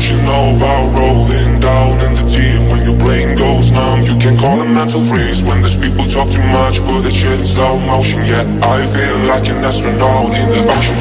What you know about rolling down in the deep when your brain goes numb? You can call it mental freeze when there's people talk too much, put their shit in slow motion. Yet I feel like an astronaut in the ocean.